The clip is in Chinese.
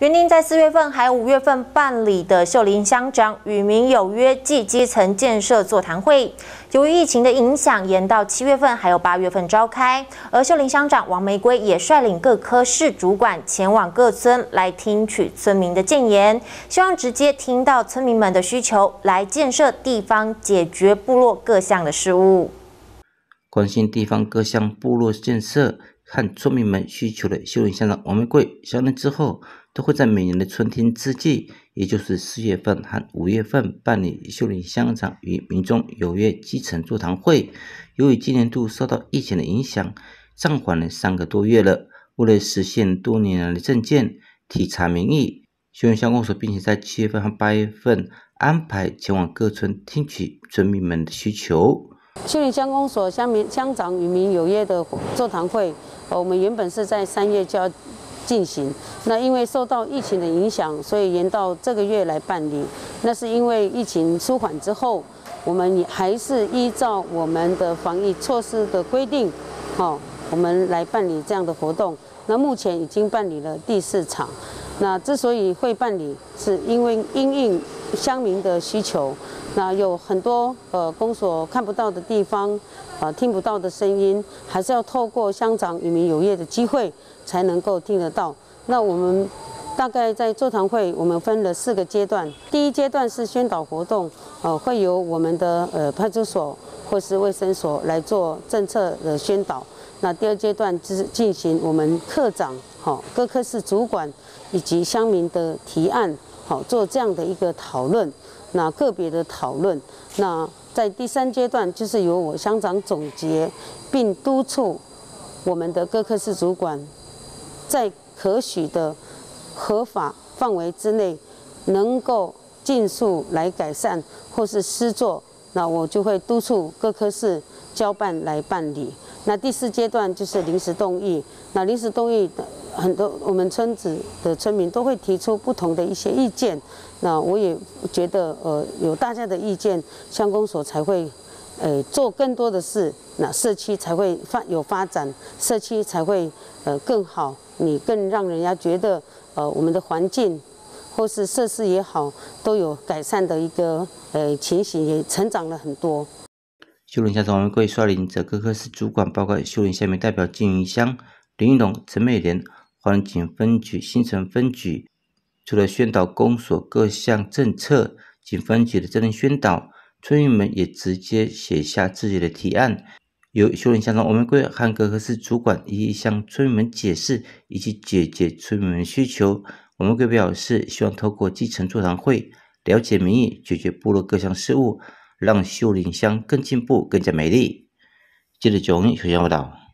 原定在四月份还有五月份办理的秀林乡长与民有约暨基层建设座谈会，由于疫情的影响，延到七月份还有八月份召开。而秀林乡长王玫瑰也率领各科室主管前往各村来听取村民的建言，希望直接听到村民们的需求，来建设地方，解决部落各项的事务。关心地方各项部落建设。看村民们需求的秀林乡长王玫瑰上任之后，都会在每年的春天之际，也就是四月份和五月份办理秀林乡长与民众有约基层座谈会。由于今年度受到疫情的影响，暂缓了三个多月了。为了实现多年来的政见，体察民意，秀林乡公所并且在七月份和八月份安排前往各村听取村民们的需求。秀林乡公所乡民乡长与民有约的座谈会。我们原本是在三月就要进行，那因为受到疫情的影响，所以延到这个月来办理。那是因为疫情舒缓之后，我们也还是依照我们的防疫措施的规定，哦，我们来办理这样的活动。那目前已经办理了第四场。那之所以会办理，是因为因应乡民的需求。那有很多呃公所看不到的地方，啊听不到的声音，还是要透过乡长与民有约的机会才能够听得到。那我们大概在座谈会，我们分了四个阶段。第一阶段是宣导活动，呃会由我们的呃派出所或是卫生所来做政策的宣导。那第二阶段就是进行我们科长、好各科室主管以及乡民的提案，好做这样的一个讨论。那个别的讨论，那在第三阶段就是由我乡长总结，并督促我们的各科室主管，在可许的合法范围之内，能够尽速来改善或是施作，那我就会督促各科室交办来办理。那第四阶段就是临时动议，那临时动议。很多我们村子的村民都会提出不同的一些意见，那我也觉得，呃，有大家的意见，乡公所才会，呃，做更多的事，那社区才会发有发展，社区才会呃更好，你更让人家觉得，呃，我们的环境或是设施也好，都有改善的一个呃情形，也成长了很多。秀林乡长王桂率领着各科室主管，包括秀林下面代表金云香、林玉龙、陈美莲。环境分局新城分局除了宣导公所各项政策，警分局的责任宣导，村民们也直接写下自己的提案，由修林乡长王玫瑰和各科室主管一一向村民们解释以及解决村民们需求。王玫瑰表示，希望透过基层座谈会，了解民意，解决部落各项事务，让秀林乡更进步、更加美丽。记者九英首先报道。